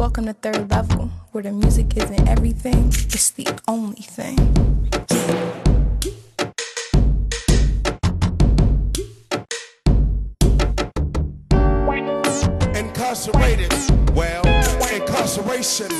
Welcome to Third Level, where the music isn't everything, it's the only thing. Incarcerated, well, incarceration,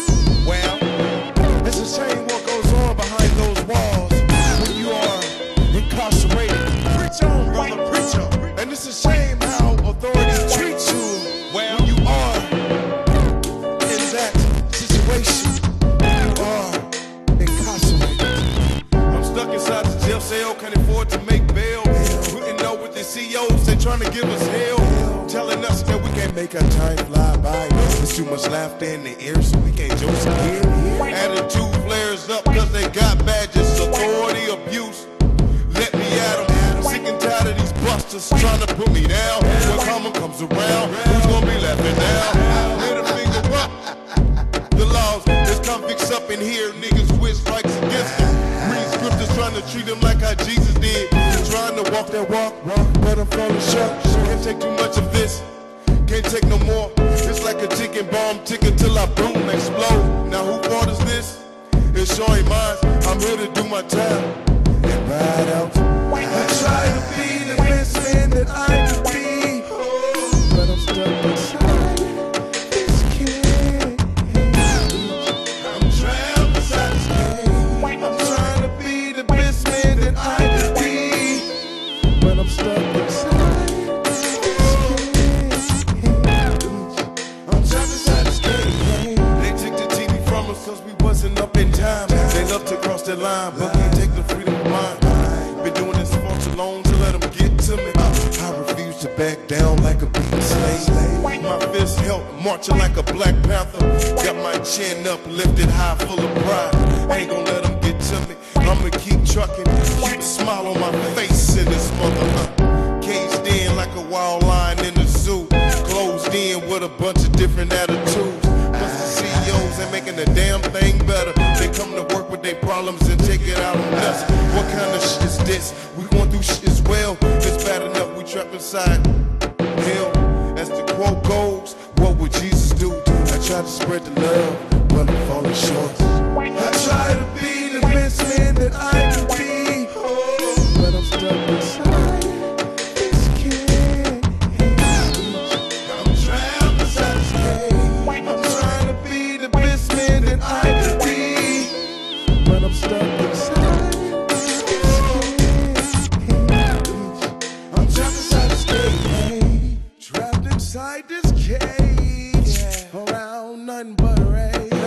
cell, can't afford to make bail. Putting up with the CEOs, they trying to give us hell. Telling us that we can't make our time fly by. There's too much laughter in the air, so we can't joke here. Attitude flares up cause they got badges. Authority abuse. Let me at them. Sick and tired of these busters trying to put me down. When karma comes around, who's gonna be laughing now? A finger up. The laws, there's convicts up in here, niggas with strikes to treat them like how Jesus did. Trying to walk that walk, but I'm falling short. Can't take too much of this, can't take no more. It's like a ticking bomb, ticking till I boom, explode. Now who fault is this? It's sure ain't mine. I'm here to do my time and ride out. I try to be the best man that I up in time. They love to cross the line, but can't take the freedom of mind. Been doing this for too long to let them get to me. I refuse to back down like a beaten slave. My fist held, marching like a black panther. Got my chin up, lifted high, full of pride. Ain't gonna let them get to me. I'ma keep trucking, keep a smile on my face in this mother. Huh? Caged in like a wild lion in the zoo. Closed in with a bunch of different attitudes. CEOs making a damn thing better. They come to work with their problems and take it out on us. What kind of shit is this? We going through shit as well. It's bad enough we trapped inside hell. As the quote goes, what would Jesus do? I try to spread the love, but I'm falling short. I try to be Inside this cage. Around nothing but rage.